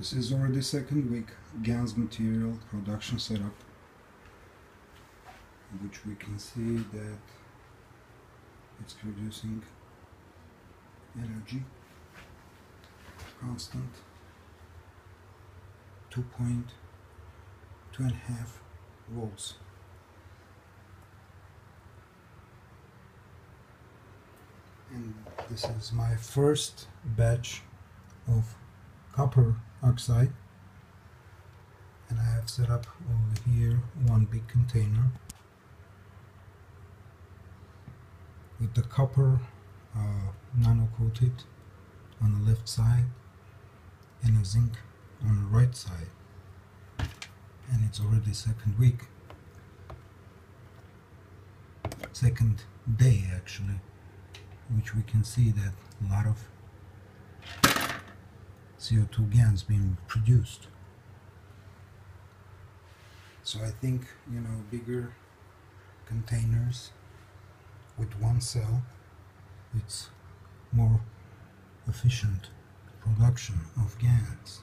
This is already second week GANS material production setup which we can see that it's producing energy constant two point two and a half volts. And this is my first batch of copper oxide. And I have set up over here one big container with the copper uh, nano coated on the left side and a zinc on the right side. And it's already second week. Second day actually which we can see that a lot of CO2 GANs being produced. So I think you know bigger containers with one cell it's more efficient production of GANs